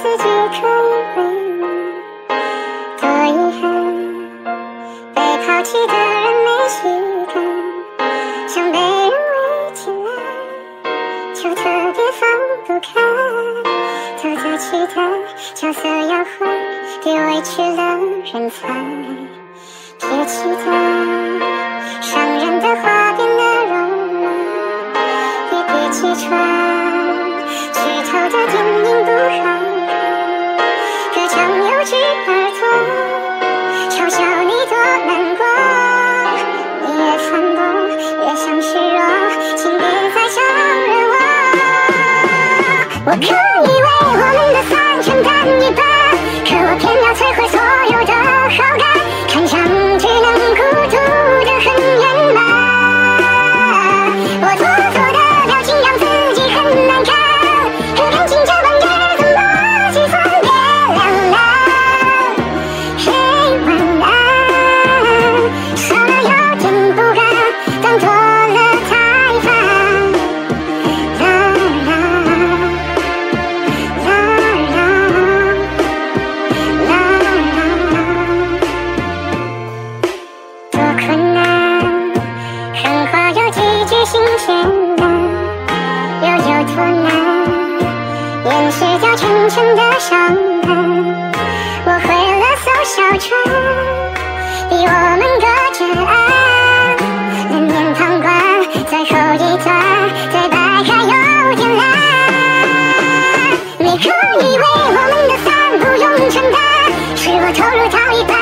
自己可以为难，多遗憾，被抛弃的人没虚感，想被人围起来，就特别放不开。偷偷试探，悄悄摇晃，别委屈了人才。别期待，伤人的话变得柔软。别气喘。我可以为我们的掉沉沉的伤痕，我毁了艘小船，离我们隔着岸，冷面旁观，最后一段，对白还有点烂，你可以为我们的散不用承担，是我投入到一半。